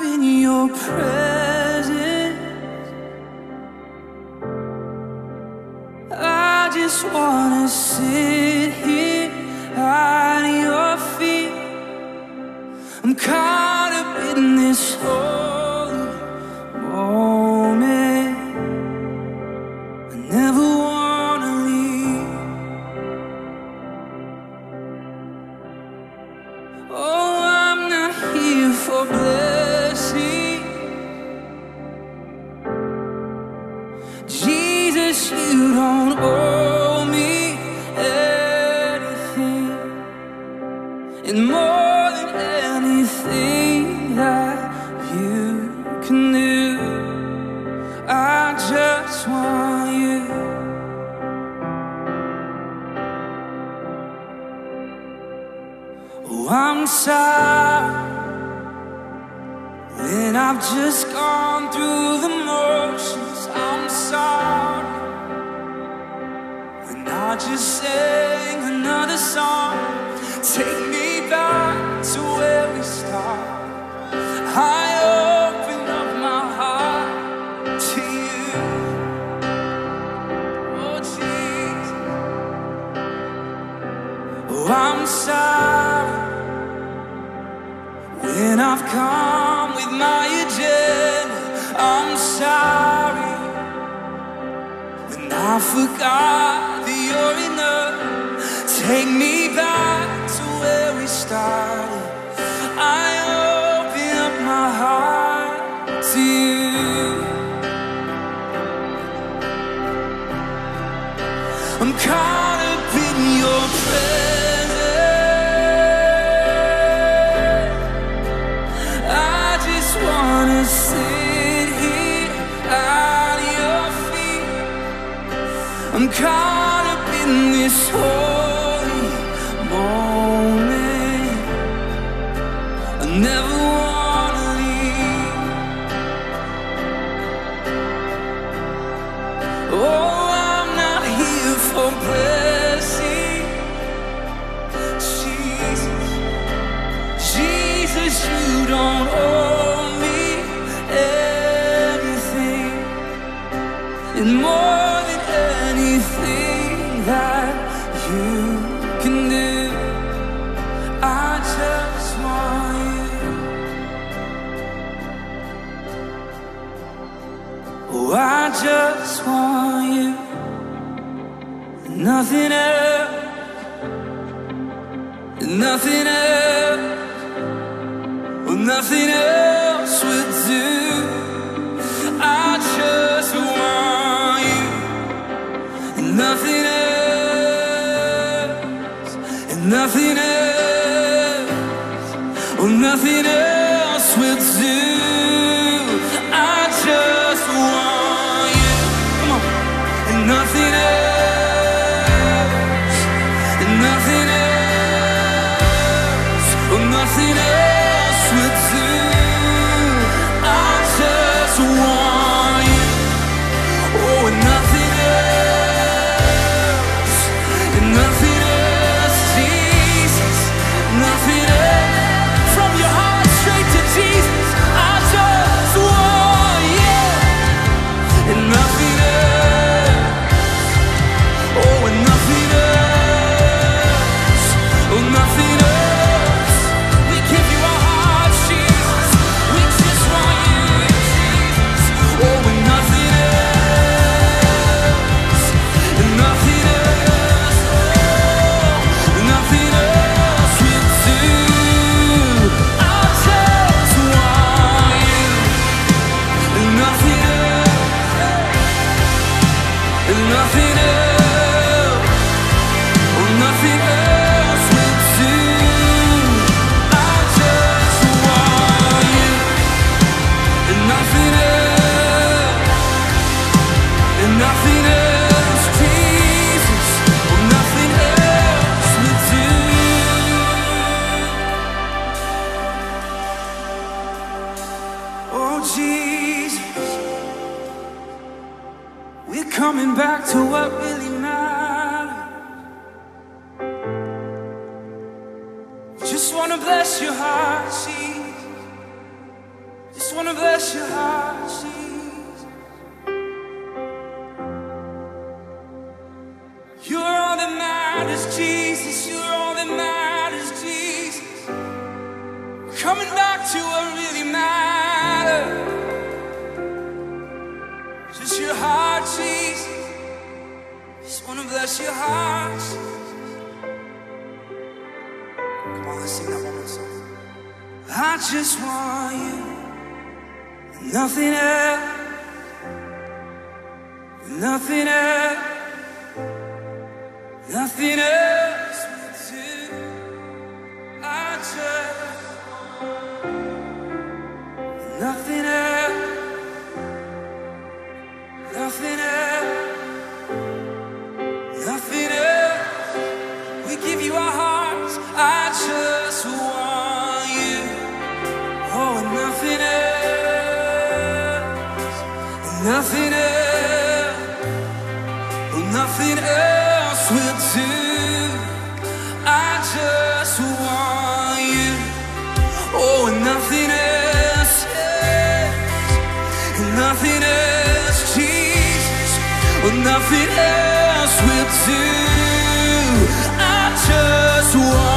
in your presence. I just wanna sit I'm sorry when I've just gone through the motions. I'm sorry when I just sang another song. Take me back to where we started. I open up my heart to you. Oh, Jesus. Oh, I'm sorry come with my agenda. I'm sorry when I forgot that you're enough. Take me back to where we started. I open up my heart to you. I'm caught up in your presence. I'm caught up in this holy moment. I never wanna leave. Oh, I'm not here for blessing. Jesus, Jesus, you don't owe me anything. And more I just want you. Nothing else. Nothing else. Well, nothing else would do. I just want you. Nothing else. And nothing else. Oh, nothing else Jesus, we're coming back to what really matters. Just wanna bless your heart, Jesus. Just wanna bless your heart, Jesus. I just want you, nothing else, nothing else, nothing else. nothing else will do I just want